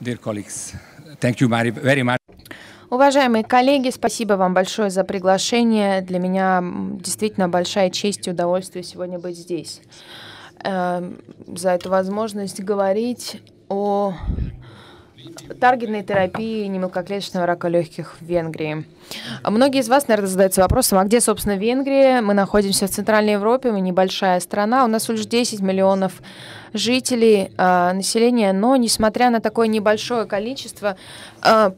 Dear colleagues, thank you very much. Уважаемые коллеги, спасибо вам большое за приглашение. Для меня действительно большая честь и удовольствие сегодня быть здесь. Э, за эту возможность говорить о таргетной терапии немелкоклеточного рака легких в Венгрии. Многие из вас, наверное, задаются вопросом, а где, собственно, Венгрия? Мы находимся в Центральной Европе, мы небольшая страна, у нас лишь 10 миллионов жителей, э, населения, но несмотря на такое небольшое количество э,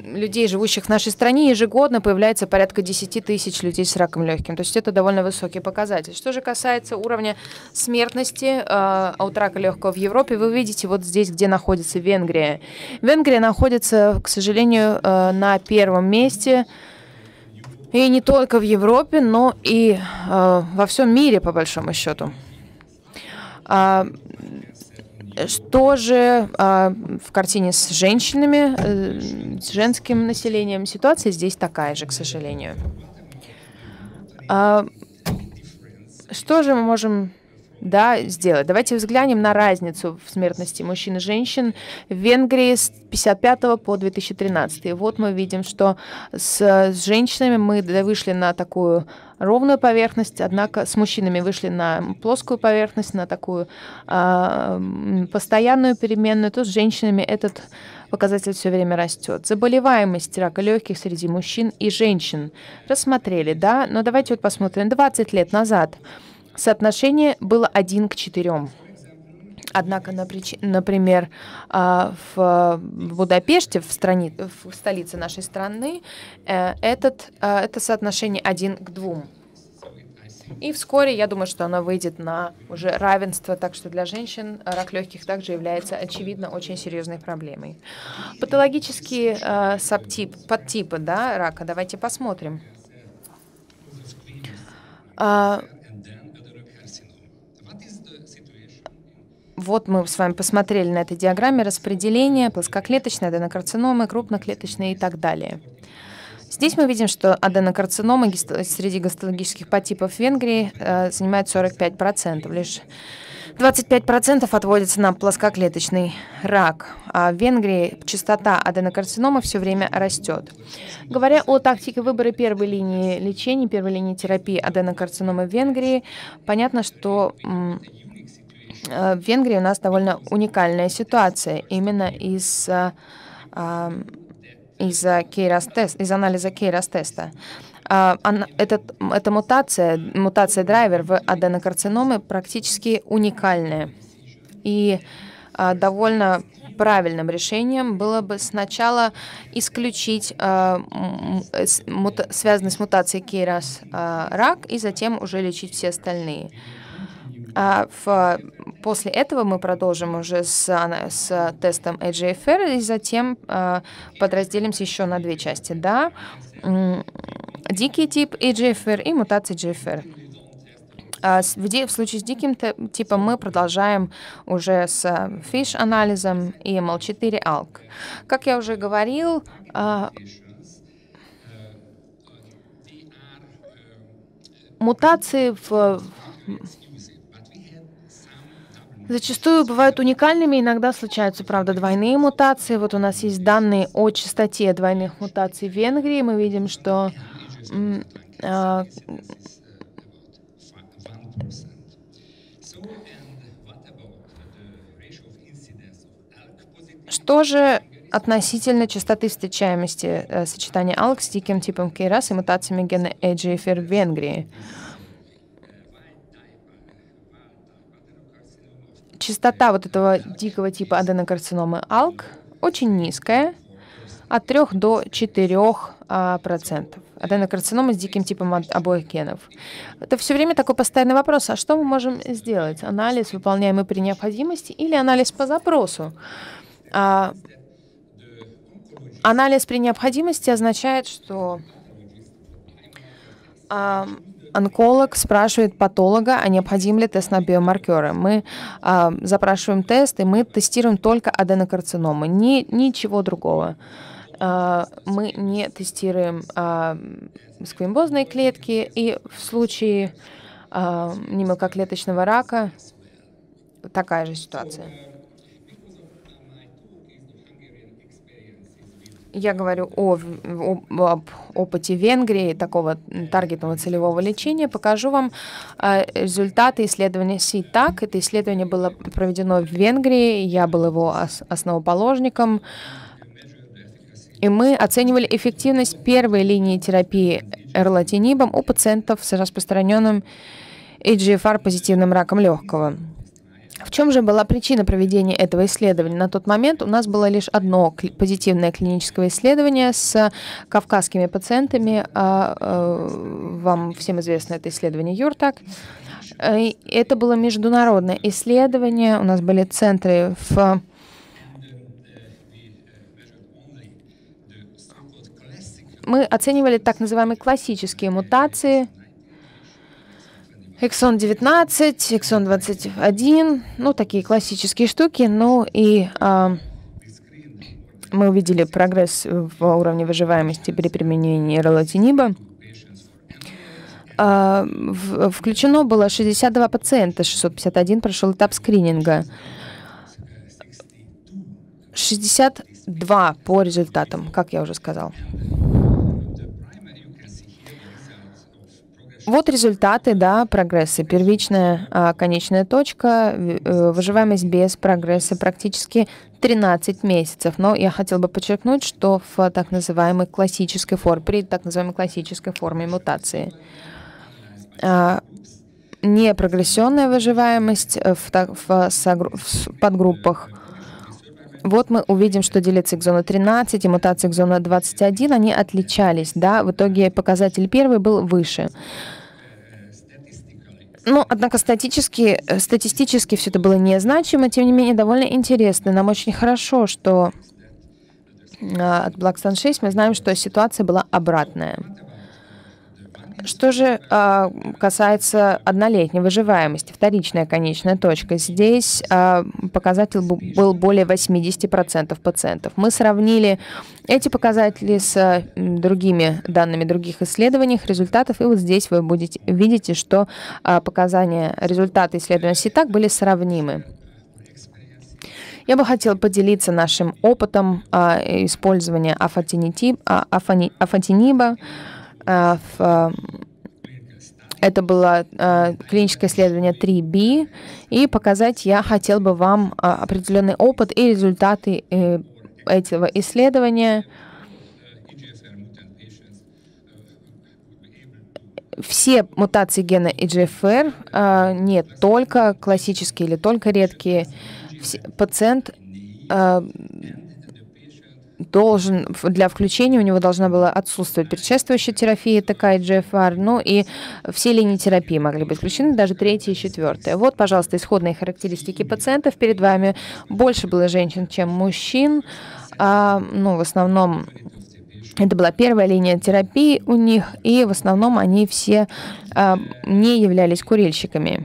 людей, живущих в нашей стране, ежегодно появляется порядка 10 тысяч людей с раком легким. То есть это довольно высокий показатель. Что же касается уровня смертности э, от рака легкого в Европе, вы видите вот здесь, где находится Венгрия. Венгрия находится, к сожалению, на первом месте и не только в Европе, но и э, во всем мире, по большому счету. А, что же а, в картине с женщинами, э, с женским населением? Ситуация здесь такая же, к сожалению. А, что же мы можем да, сделать. Давайте взглянем на разницу в смертности мужчин и женщин в Венгрии с 55 по 2013. И вот мы видим, что с, с женщинами мы вышли на такую ровную поверхность, однако с мужчинами вышли на плоскую поверхность, на такую э, постоянную переменную, то с женщинами этот показатель все время растет. Заболеваемость рака легких среди мужчин и женщин рассмотрели, да, но давайте вот посмотрим. 20 лет назад соотношение было 1 к 4. Однако, например, а, в Будапеште, в, стране, в столице нашей страны, э, этот, а, это соотношение 1 к 2. И вскоре, я думаю, что оно выйдет на уже равенство, так что для женщин рак легких также является, очевидно, очень серьезной проблемой. Патологические э, субтип, подтипы да, рака, давайте посмотрим. Вот мы с вами посмотрели на этой диаграмме распределение плоскоклеточной аденокарциномы, крупноклеточной и так далее. Здесь мы видим, что аденокарциномы среди гистологических подтипов в Венгрии э, занимают 45%. Лишь 25% отводится на плоскоклеточный рак, а в Венгрии частота аденокарцинома все время растет. Говоря о тактике выбора первой линии лечения, первой линии терапии аденокарциномы в Венгрии, понятно, что в Венгрии у нас довольно уникальная ситуация именно из э, из KRAS-тест, из анализа KRAS-теста. А, этот, эта мутация, мутация драйвер в аденокарциномы практически уникальная. И а, довольно правильным решением было бы сначала исключить э, связанный с мутацией KRAS э, рак и затем уже лечить все остальные. А в, после этого мы продолжим уже с, с тестом AGFR и затем э, подразделимся еще на две части. Да? Дикий тип AGFR и мутация GFR. А в, случае с диким типом мы продолжаем уже с FISH-анализом и ML4-ALK. Как я уже говорил, мутации в Зачастую бывают уникальными, иногда случаются, правда, двойные мутации. Вот у нас есть данные о частоте двойных мутаций в Венгрии. Мы видим, что э, что же относительно частоты встречаемости э, сочетания ALK с диким типом KRAS и мутациями гена AGFR в Венгрии? Частота вот этого дикого типа аденокарциномы АЛК очень низкая, от 3 до 4 а, процентов. Аденокарцинома с диким типом обоих генов. Это все время такой постоянный вопрос, а что мы можем сделать? Анализ, выполняемый при необходимости, или анализ по запросу? А, анализ при необходимости означает, что а, онколог спрашивает патолога, а необходим ли тест на биомаркеры. Мы а, запрашиваем тест, и мы тестируем только аденокарциномы, ни, ничего другого. А, мы не тестируем а, сквимбозные клетки, и в случае а, немелкоклеточного рака такая же ситуация. Я говорю о, о, об опыте Венгрии, такого таргетного целевого лечения. Покажу вам э, результаты исследования СИТАК. Это исследование было проведено в Венгрии. Я был его основоположником. И мы оценивали эффективность первой линии терапии эрлатинибом у пациентов с распространенным EGFR-позитивным раком легкого. В чем же была причина проведения этого исследования? На тот момент у нас было лишь одно позитивное клиническое исследование с кавказскими пациентами. А, а, вам всем известно это исследование ЮРТАК. Это было международное исследование. У нас были центры в мы оценивали так называемые классические мутации – Exxon 19, Exxon 21, ну, такие классические штуки. Ну, и а, мы увидели прогресс в уровне выживаемости при применении релатиниба. А, в, включено было 62 пациента, 651 прошел этап скрининга. 62 по результатам, как я уже сказал. Вот результаты, да, прогресса. Первичная а, конечная точка, э, выживаемость без прогресса практически 13 месяцев. Но я хотел бы подчеркнуть, что в так называемой классической форме, при так называемой классической форме мутации, а, не прогрессионная выживаемость в, в, в подгруппах вот мы увидим, что делится экзона 13 и мутация экзона 21, они отличались, да, в итоге показатель первый был выше. Ну, однако статически, э, статистически все это было незначимо, тем не менее довольно интересно. Нам очень хорошо, что а, от Blackstone 6 мы знаем, что ситуация была обратная. Что же э, касается однолетней выживаемости, вторичная конечная точка, здесь э, показатель был более 80% пациентов. Мы сравнили эти показатели с э, другими данными других исследований, результатов, и вот здесь вы будете видите, что э, показания, результаты исследования СИТАК были сравнимы. Я бы хотела поделиться нашим опытом э, использования афатиниба, афатиниба Э, в э, это было э, клиническое исследование 3B, и показать я хотел бы вам э, определенный опыт и результаты э, этого исследования. Все мутации гена EGFR, э, не только классические или только редкие, пациент э, должен, для включения у него должна была отсутствовать предшествующая терапия, такая GFR, ну и все линии терапии могли быть включены, даже третья и четвертая. Вот, пожалуйста, исходные характеристики пациентов перед вами. Больше было женщин, чем мужчин. А, ну, в основном это была первая линия терапии у них, и в основном они все а, не являлись курильщиками.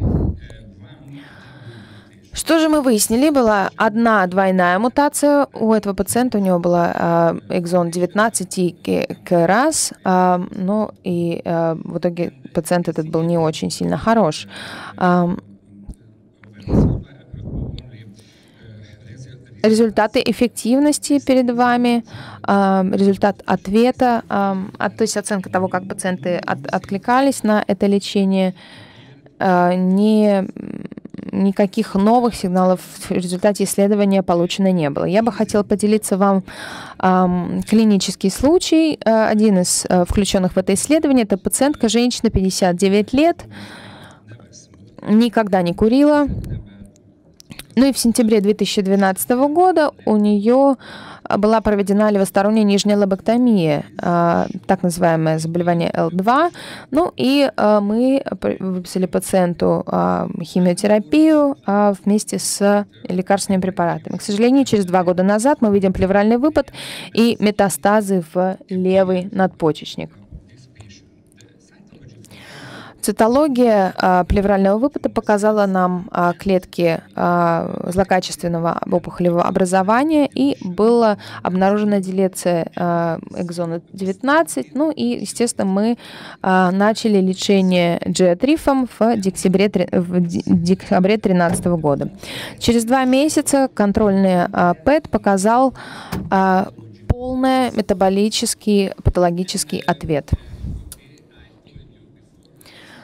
Что же мы выяснили? Была одна двойная мутация у этого пациента. У него была экзон 19 и КРАС. Э, ну и э, в итоге пациент этот был не очень сильно хорош. Результаты эффективности перед вами, результат ответа, то есть оценка того, как пациенты от, откликались на это лечение, не никаких новых сигналов в результате исследования получено не было. Я бы хотела поделиться вам эм, клинический случай. Э, один из э, включенных в это исследование – это пациентка, женщина, 59 лет, никогда не курила. Ну и в сентябре 2012 года у нее была проведена левосторонняя нижняя лобоктомия, а, так называемое заболевание Л2. Ну и а, мы выписали пациенту а, химиотерапию вместе с лекарственными препаратами. К сожалению, через два года назад мы видим плевральный выпад и метастазы в левый надпочечник. Цитология а, плеврального выпада показала нам а, клетки а, злокачественного опухолевого образования и была обнаружена делеция а, экзона 19. Ну и, естественно, мы а, начали лечение джиатрифом в декабре, в декабре 2013 года. Через два месяца контрольный а, ПЭТ показал а, полный метаболический патологический ответ.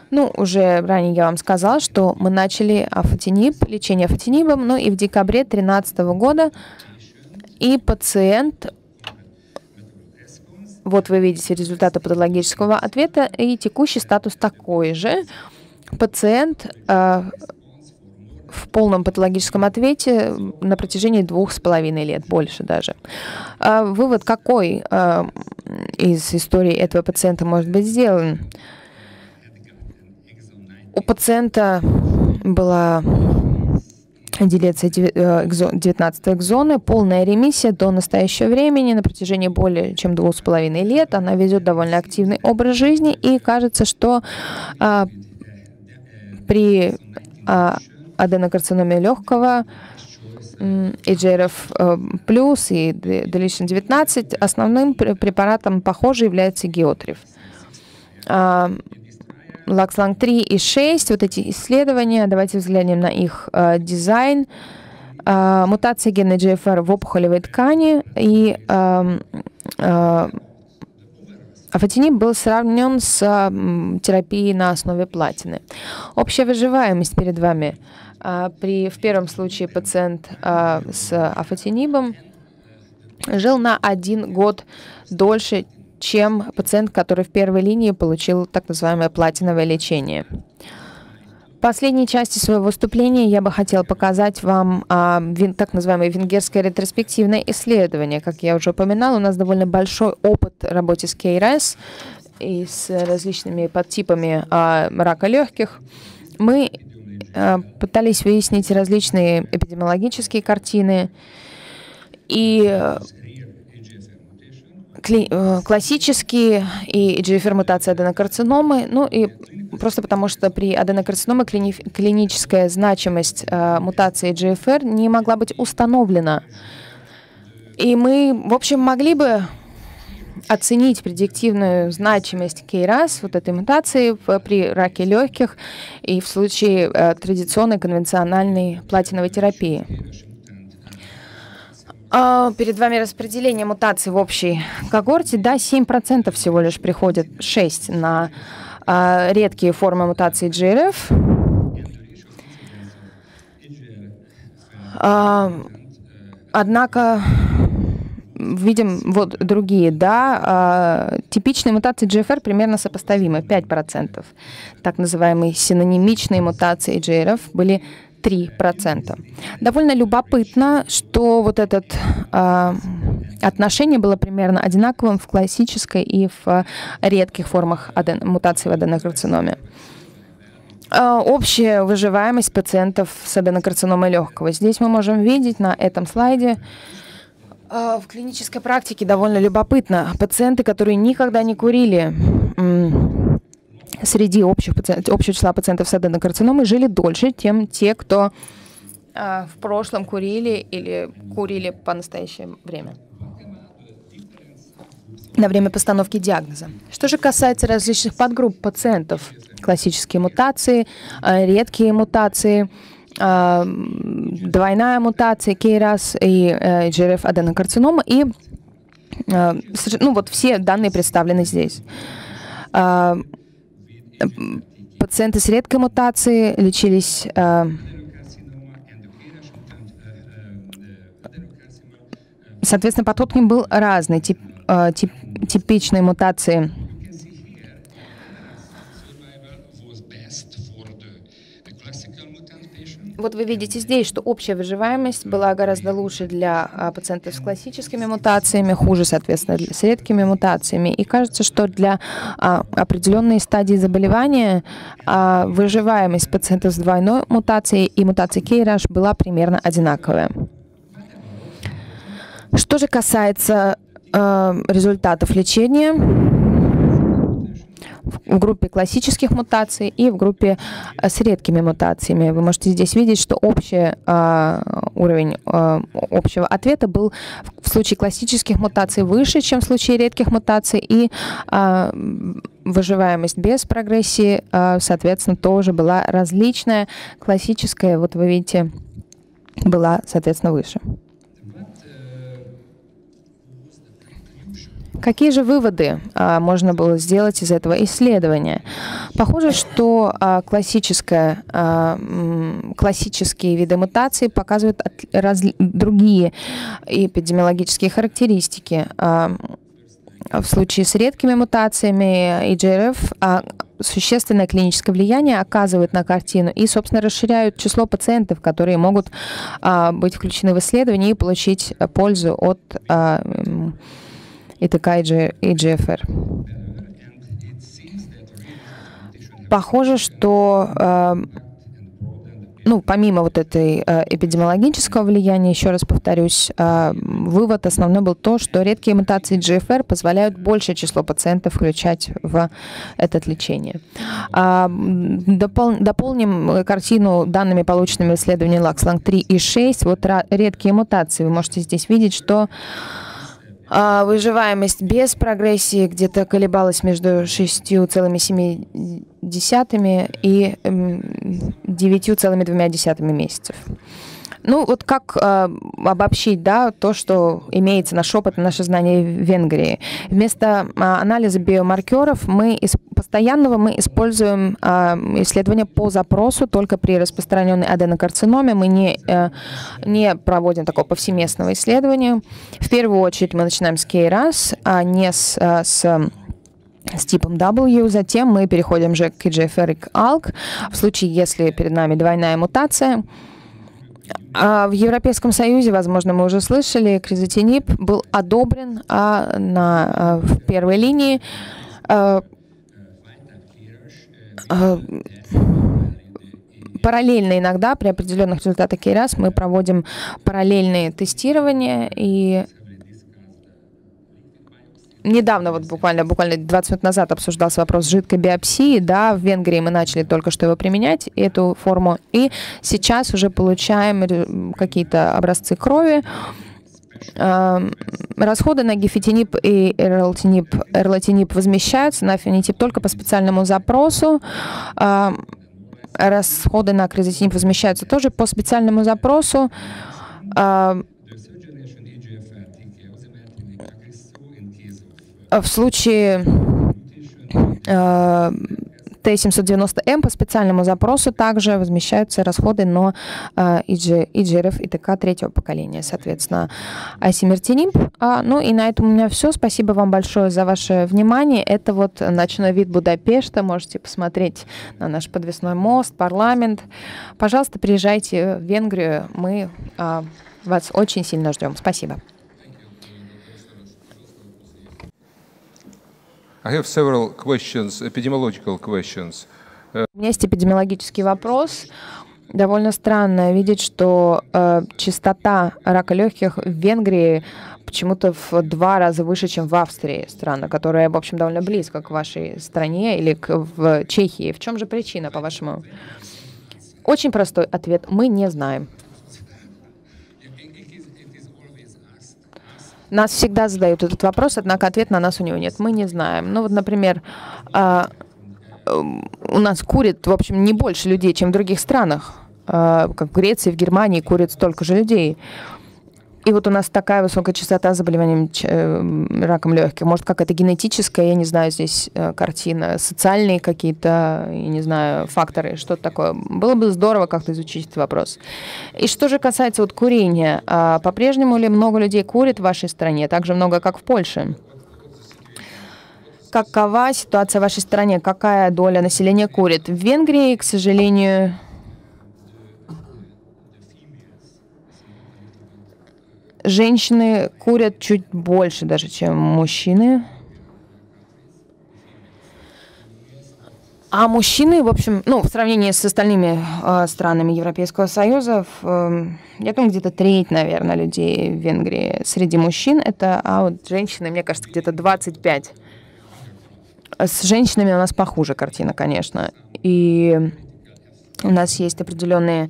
Ну, уже ранее я вам сказала, что мы начали афатинип, лечение афатинибом, но и в декабре 2013 года и пациент, вот вы видите результаты патологического ответа, и текущий статус такой же. Пациент э, в полном патологическом ответе на протяжении двух с половиной лет, больше даже. Э, вывод какой э, из истории этого пациента может быть сделан? У пациента была делеция 19 экзоны, полная ремиссия до настоящего времени на протяжении более чем двух с половиной лет. Она ведет довольно активный образ жизни, и кажется, что а, при а, аденокарциноме легкого EGRF э, плюс и Deletion 19 основным препаратом, похоже, является геотриф. LaxLang 3 и 6, вот эти исследования, давайте взглянем на их э, дизайн. Э, мутация гена GFR в опухолевой ткани и э, э, Афатиниб был сравнен с э, терапией на основе платины. Общая выживаемость перед вами. Э, при, в первом случае пациент э, с афатинибом жил на один год дольше, чем пациент, который в первой линии получил так называемое платиновое лечение. В последней части своего выступления я бы хотел показать вам а, вин, так называемое венгерское ретроспективное исследование. Как я уже упоминал, у нас довольно большой опыт работы с КРС и с различными подтипами а, рака легких. Мы а, пытались выяснить различные эпидемиологические картины и классические и EGFR-мутация аденокарциномы, ну и просто потому, что при аденокарциноме клини клиническая значимость э, мутации EGFR не могла быть установлена. И мы, в общем, могли бы оценить предиктивную значимость KRAS, вот этой мутации при раке легких и в случае э, традиционной конвенциональной платиновой терапии. А, перед вами распределение мутаций в общей когорте. Да, 7% всего лишь приходят, 6 на а, редкие формы мутации GRF. А, однако видим вот другие, да, типичные мутации GFR примерно сопоставимы, 5%. Так называемые синонимичные мутации GRF были 3%. Довольно любопытно, что вот это э, отношение было примерно одинаковым в классической и в редких формах аден, мутации в аденокарциноме. Э, общая выживаемость пациентов с аденокарциномой легкого. Здесь мы можем видеть на этом слайде, в клинической практике довольно любопытно. Пациенты, которые никогда не курили, среди общих пациентов, общего числа пациентов с аденокарциномой жили дольше, чем те, кто э, в прошлом курили или курили по настоящее время на время постановки диагноза. Что же касается различных подгрупп пациентов, классические мутации, э, редкие мутации, э, двойная мутация, KRAS и э, GRF аденокарцинома, и ну, вот все данные представлены здесь. Пациенты с редкой мутацией лечились э, Соответственно, подход к ним был разный. Тип, э, тип, типичные мутации Вот вы видите здесь, что общая выживаемость была гораздо лучше для а, пациентов с классическими мутациями, хуже, соответственно, с редкими мутациями. И кажется, что для а, определенной стадии заболевания а, выживаемость пациентов с двойной мутацией и мутацией Кейраш была примерно одинаковая. Что же касается результатов лечения, в группе классических мутаций и в группе э, с редкими мутациями. Вы можете здесь видеть, что общий э, уровень э, общего ответа был в случае классических мутаций выше, чем в случае редких мутаций, и э, выживаемость без прогрессии, э, соответственно, тоже была различная. Классическая, вот вы видите, была, соответственно, выше. Какие же выводы а, можно было сделать из этого исследования? Похоже, что а, классическая, а, классические виды мутаций показывают от, раз, другие эпидемиологические характеристики. А, в случае с редкими мутациями EGRF а, существенное клиническое влияние оказывают на картину и, собственно, расширяют число пациентов, которые могут а, быть включены в исследование и получить пользу от а, ИТК и GFR. Похоже, что э, ну, помимо вот этой э, эпидемиологического влияния, еще раз повторюсь, э, вывод основной был то, что редкие мутации GFR позволяют большее число пациентов включать в это лечение. Допол дополним картину данными, полученными в исследовании LAXLANG 3 и 6. Вот редкие мутации. Вы можете здесь видеть, что а, выживаемость без прогрессии где-то колебалась между 6,7 и 9,2 месяцев. Ну, вот как э, обобщить, да, то, что имеется наш опыт, наше знание в Венгрии. Вместо э, анализа биомаркеров мы из, постоянного мы используем э, исследования по запросу только при распространенной аденокарциноме. Мы не, э, не проводим такого повсеместного исследования. В первую очередь мы начинаем с KRAS, а не с, э, с с типом W, затем мы переходим же к EGFR и к ALK. В случае, если перед нами двойная мутация, в Европейском Союзе, возможно, мы уже слышали, кризотинип был одобрен а, на, а, в первой линии. А, а, параллельно иногда при определенных результатах КИРАС мы проводим параллельные тестирования и недавно, вот буквально, буквально 20 минут назад обсуждался вопрос жидкой биопсии, да, в Венгрии мы начали только что его применять, эту форму, и сейчас уже получаем какие-то образцы крови, эм, Расходы на гефитинип и эрлатинип, эрлатинип возмещаются на фенотип только по специальному запросу. Эм, расходы на кризотинип возмещаются тоже по специальному запросу. В случае э, Т-790М по специальному запросу также возмещаются расходы на э, ИГРФ и ТК третьего поколения, соответственно, асимертинип. А, ну и на этом у меня все. Спасибо вам большое за ваше внимание. Это вот ночной вид Будапешта. Можете посмотреть на наш подвесной мост, парламент. Пожалуйста, приезжайте в Венгрию. Мы э, вас очень сильно ждем. Спасибо. I have several questions, epidemiological questions. У меня есть эпидемиологический вопрос. Довольно странно видеть, что э, частота рака легких в Венгрии почему-то в два раза выше, чем в Австрии, страна, которая, в общем, довольно близко к вашей стране или к, в Чехии. В чем же причина, по-вашему? Очень простой ответ. Мы не знаем. Нас всегда задают этот вопрос, однако ответ на нас у него нет. Мы не знаем. Ну вот, например, а, у нас курит, в общем, не больше людей, чем в других странах. А, как в Греции, в Германии курит столько же людей. И вот у нас такая высокая частота заболеваний э, раком легких. Может, какая-то генетическая, я не знаю, здесь э, картина, социальные какие-то, я не знаю, факторы, что-то такое. Было бы здорово как-то изучить этот вопрос. И что же касается вот курения, а по-прежнему ли много людей курит в вашей стране, так же много, как в Польше? Какова ситуация в вашей стране? Какая доля населения курит? В Венгрии, к сожалению, женщины курят чуть больше даже, чем мужчины. А мужчины, в общем, ну, в сравнении с остальными э, странами Европейского Союза, э, я думаю, где-то треть, наверное, людей в Венгрии среди мужчин это, а вот женщины, мне кажется, где-то 25. С женщинами у нас похуже картина, конечно. И у нас есть определенные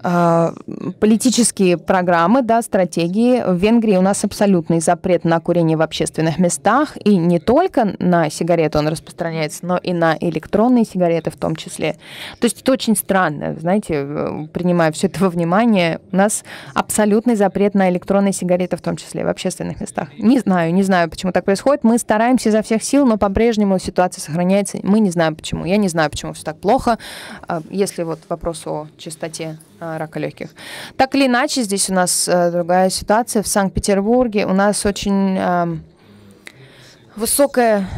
политические программы, да, стратегии. В Венгрии у нас абсолютный запрет на курение в общественных местах, и не только на сигареты он распространяется, но и на электронные сигареты в том числе. То есть это очень странно, знаете, принимая все это во внимание, у нас абсолютный запрет на электронные сигареты в том числе в общественных местах. Не знаю, не знаю, почему так происходит. Мы стараемся изо всех сил, но по-прежнему ситуация сохраняется. Мы не знаем почему. Я не знаю, почему все так плохо. А, если вот вопрос о чистоте а, рака легких. Так или иначе, здесь у нас э, другая ситуация. В Санкт-Петербурге у нас очень э, высокая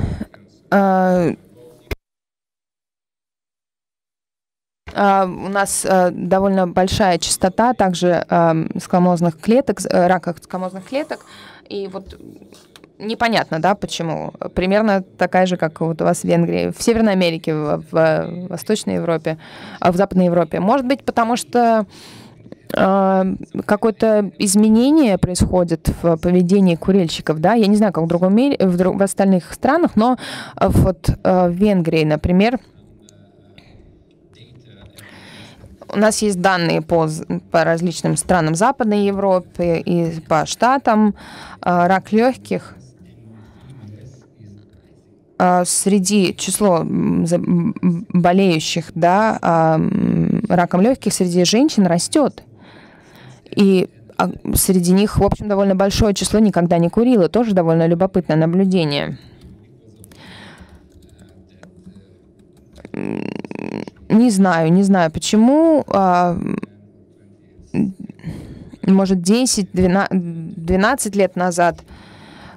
э, у нас довольно большая частота также uh, скамозных клеток, рака скамозных клеток. И вот непонятно, да, почему. Примерно такая же, как вот у вас в Венгрии, в Северной Америке, в, в Восточной Европе, в Западной Европе. Может быть, потому что э, какое-то изменение происходит в поведении курильщиков, да, я не знаю, как в другом мире, в, друг, в остальных странах, но вот э, в Венгрии, например, у нас есть данные по, по различным странам Западной Европы и по штатам. Рак легких а, среди число болеющих да, а, раком легких среди женщин растет. И а, среди них, в общем, довольно большое число никогда не курило. Тоже довольно любопытное наблюдение. Не знаю, не знаю почему. Может, 10-12 лет назад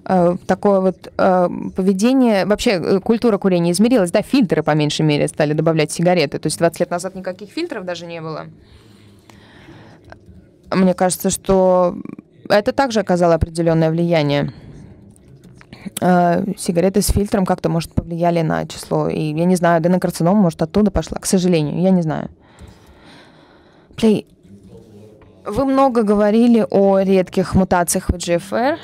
такое вот э, поведение, вообще э, культура курения измерилась, да, фильтры по меньшей мере стали добавлять сигареты, то есть 20 лет назад никаких фильтров даже не было. Мне кажется, что это также оказало определенное влияние. Сигареты с фильтром как-то, может, повлияли на число. И я не знаю, аденокарцинома, может, оттуда пошла. К сожалению, я не знаю. Плей, вы много говорили о редких мутациях в GFR.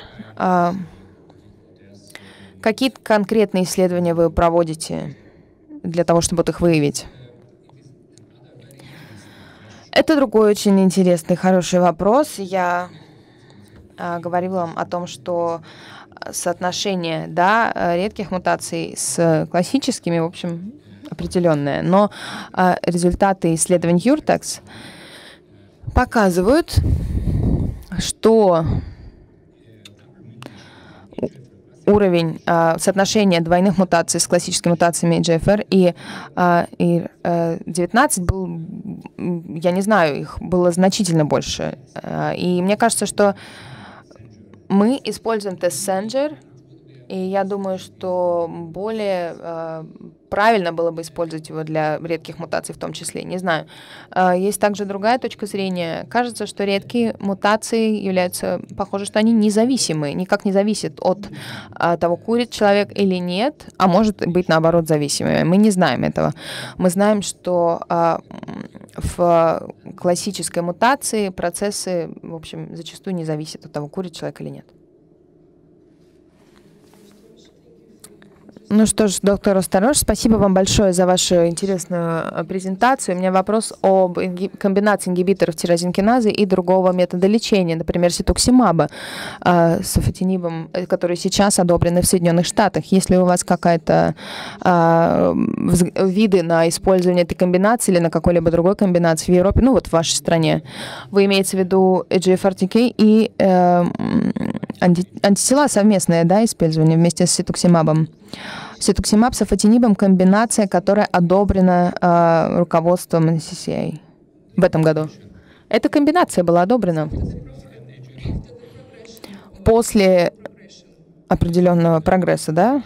Какие конкретные исследования вы проводите для того, чтобы их выявить? Это другой очень интересный, хороший вопрос. Я э, говорила вам о том, что соотношение да, редких мутаций с классическими, в общем, определенное. Но э, результаты исследований Юртекс показывают, что уровень э, соотношения двойных мутаций с классическими мутациями GFR и, э, и э, 19 был, я не знаю, их было значительно больше. Э, и мне кажется, что мы используем тест Sanger, и я думаю, что более э, правильно было бы использовать его для редких мутаций в том числе. Не знаю. Э, есть также другая точка зрения. Кажется, что редкие мутации являются, похоже, что они независимы, никак не зависят от э, того, курит человек или нет, а может быть, наоборот, зависимыми. Мы не знаем этого. Мы знаем, что э, в классической мутации процессы, в общем, зачастую не зависят от того, курит человек или нет. Ну что ж, доктор Осторож, спасибо вам большое за вашу интересную э, презентацию. У меня вопрос об комбинации ингибиторов тирозинкиназы и другого метода лечения, например, ситуксимаба э, с афатинибом, э, которые сейчас одобрены в Соединенных Штатах. Если у вас какая-то э, виды на использование этой комбинации или на какой-либо другой комбинации в Европе, ну вот в вашей стране, вы имеете в виду GFRTK и э, анти антитела совместное да, использование вместе с ситуксимабом? Ситуксимаб с афатинибом комбинация, которая одобрена э, руководством NCCA в этом году. Эта комбинация была одобрена после определенного прогресса, да?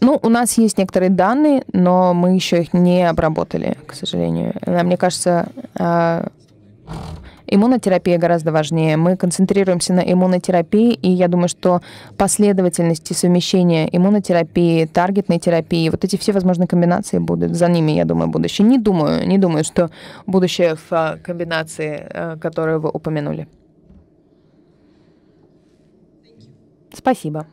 Ну, у нас есть некоторые данные, но мы еще их не обработали, к сожалению. Мне кажется, э, Иммунотерапия гораздо важнее. Мы концентрируемся на иммунотерапии, и я думаю, что последовательность и совмещение иммунотерапии, таргетной терапии, вот эти все возможные комбинации будут. За ними, я думаю, будущее. Не думаю, не думаю, что будущее в а, комбинации, а, которую вы упомянули. Спасибо.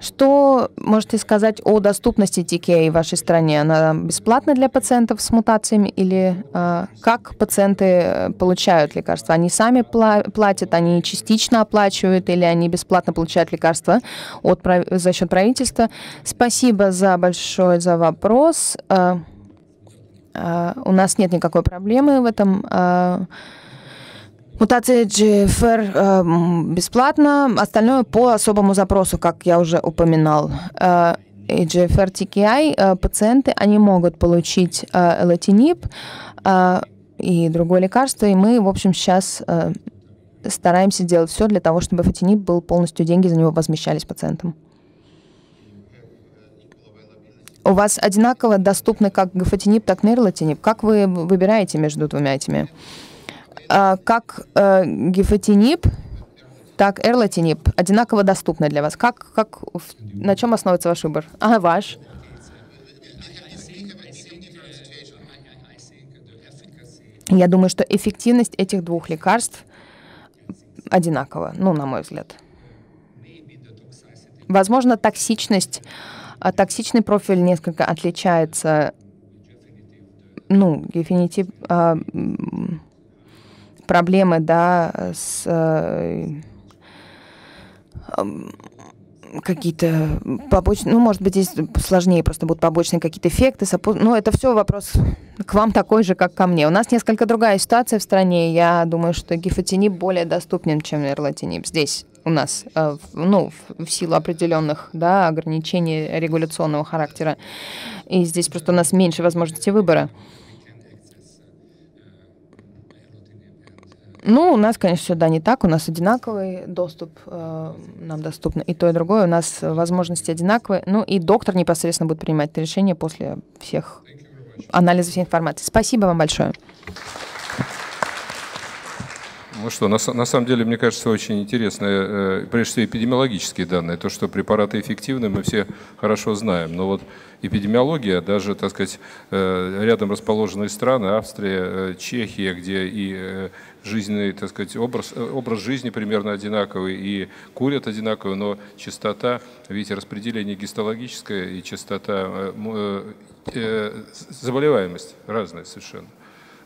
Что можете сказать о доступности TKA в вашей стране? Она бесплатна для пациентов с мутациями или э, как пациенты э, получают лекарства? Они сами платят, они частично оплачивают или они бесплатно получают лекарства от, за счет правительства? Спасибо за большой за вопрос. Э, э, у нас нет никакой проблемы в этом. Э, Мутация GFR э, бесплатно, остальное по особому запросу, как я уже упоминал. Э, и GFR TKI э, пациенты, они могут получить э, элатинип э, и другое лекарство, и мы, в общем, сейчас э, стараемся делать все для того, чтобы фатинип был полностью, деньги за него возмещались пациентам. У вас одинаково доступны как гафатинип, так и нейролатинип. Как вы выбираете между двумя этими? А, как э, гифотинип, так эрлатинип одинаково доступны для вас. Как, как, на чем основывается ваш выбор? А, ваш. Я думаю, что эффективность этих двух лекарств одинакова, ну, на мой взгляд. Возможно, токсичность, а, токсичный профиль несколько отличается, ну, гефинитив, а, проблемы, да, с э, какие-то побочные, ну, может быть, здесь сложнее просто будут побочные какие-то эффекты, ну, это все вопрос к вам такой же, как ко мне. У нас несколько другая ситуация в стране, я думаю, что гифотинип более доступен, чем эрлатинип здесь у нас, э, ну, в силу определенных, да, ограничений регуляционного характера, и здесь просто у нас меньше возможностей выбора. Ну, у нас, конечно, все да не так. У нас одинаковый доступ, э, нам доступно и то, и другое. У нас возможности одинаковые. Ну, и доктор непосредственно будет принимать это решение после всех анализов всей информации. Спасибо вам большое. Ну что, на, на самом деле, мне кажется, очень интересные, э, прежде всего, эпидемиологические данные. То, что препараты эффективны, мы все хорошо знаем. Но вот эпидемиология, даже, так сказать, э, рядом расположенные страны, Австрия, э, Чехия, где и э, жизненный, так сказать, образ, э, образ жизни примерно одинаковый, и курят одинаково, но частота, видите, распределение гистологическое и частота, э, э, э, заболеваемость разная совершенно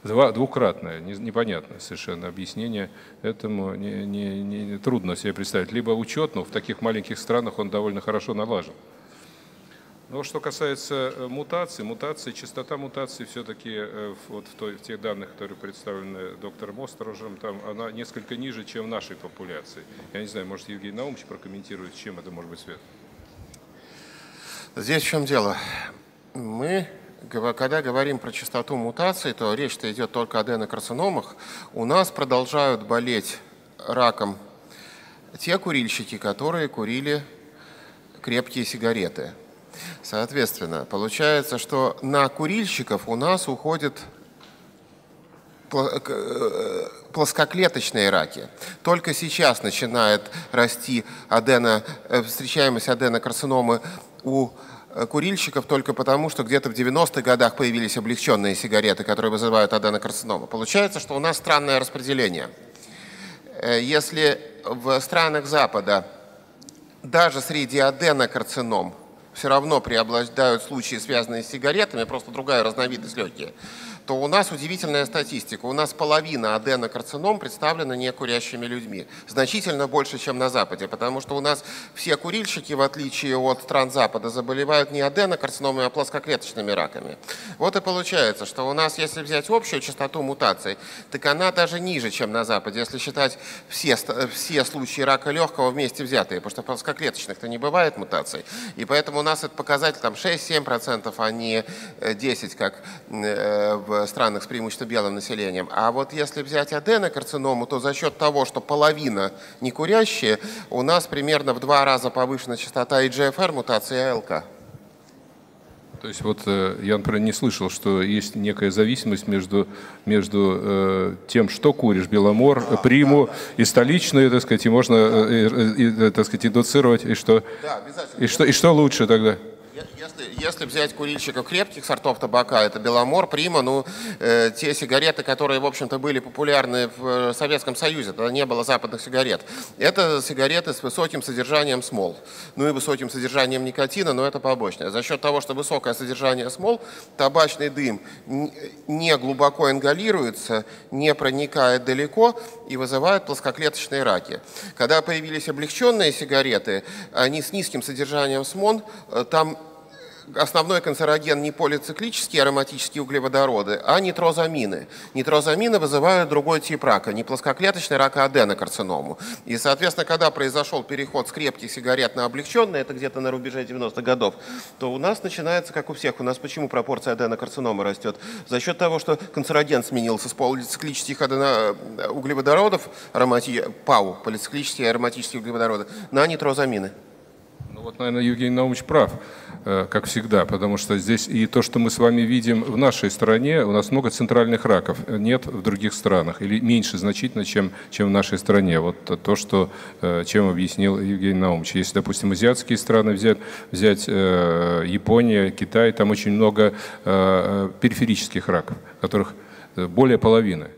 два, двукратное, не, непонятное совершенно объяснение этому не, не, не, трудно себе представить. Либо учет, но в таких маленьких странах он довольно хорошо налажен. Но что касается э, мутаций, мутации, частота мутаций все-таки э, вот в, в тех данных, которые представлены доктором Осторожем, там она несколько ниже, чем в нашей популяции. Я не знаю, может Евгений Наумович прокомментирует, чем это может быть связано? Здесь в чем дело? Мы когда говорим про частоту мутаций, то речь-то идет только о аденокарциномах. У нас продолжают болеть раком те курильщики, которые курили крепкие сигареты. Соответственно, получается, что на курильщиков у нас уходят э, плоскоклеточные раки. Только сейчас начинает расти адено, э, встречаемость аденокарциномы у курильщиков только потому, что где-то в 90-х годах появились облегченные сигареты, которые вызывают аденокарциному. Получается, что у нас странное распределение. Э, если в странах Запада даже среди аденокарцином все равно преобладают случаи, связанные с сигаретами, просто другая разновидность легкие, то у нас удивительная статистика. У нас половина аденокарцином представлена некурящими людьми. Значительно больше, чем на Западе, потому что у нас все курильщики, в отличие от стран Запада, заболевают не аденокарциномами, а плоскоклеточными раками. Вот и получается, что у нас, если взять общую частоту мутаций, так она даже ниже, чем на Западе, если считать все, все случаи рака легкого вместе взятые, потому что плоскоклеточных-то не бывает мутаций. И поэтому у нас этот показатель там 6-7%, а не 10%, э, как э, в странах с преимущественно белым населением. А вот если взять аденокарциному, то за счет того, что половина не курящие, у нас примерно в два раза повышена частота EGFR мутации АЛК. То есть вот э, я, например, не слышал, что есть некая зависимость между, между э, тем, что куришь, беломор, да, приму да, да. и столичную, так сказать, и можно, да. э, э, э, так сказать, индуцировать, и что, да, и что, и что лучше тогда? Если, если взять курильщиков крепких сортов табака, это Беломор, Прима, ну, э, те сигареты, которые, в общем-то, были популярны в э, Советском Союзе, тогда не было западных сигарет. Это сигареты с высоким содержанием смол, ну и высоким содержанием никотина, но это побочное. За счет того, что высокое содержание смол, табачный дым не глубоко ингалируется, не проникает далеко и вызывает плоскоклеточные раки. Когда появились облегченные сигареты, они с низким содержанием смол, э, там основной канцероген не полициклические ароматические углеводороды, а нитрозамины. Нитрозамины вызывают другой тип рака, не плоскоклеточный рак, а аденокарциному. И, соответственно, когда произошел переход с крепких сигарет на облегченные, это где-то на рубеже 90-х годов, то у нас начинается, как у всех, у нас почему пропорция аденокарцинома растет? За счет того, что канцероген сменился с полициклических адено... углеводородов, аромати... ПАУ, полициклические ароматические углеводороды, на нитрозамины. Вот, наверное, Евгений Наумович прав. Э, как всегда, потому что здесь и то, что мы с вами видим в нашей стране, у нас много центральных раков, нет в других странах, или меньше значительно, чем, чем в нашей стране. Вот то, что, э, чем объяснил Евгений Наумович. Если, допустим, азиатские страны взять, взять э, Япония, Китай, там очень много периферических раков, которых более половины.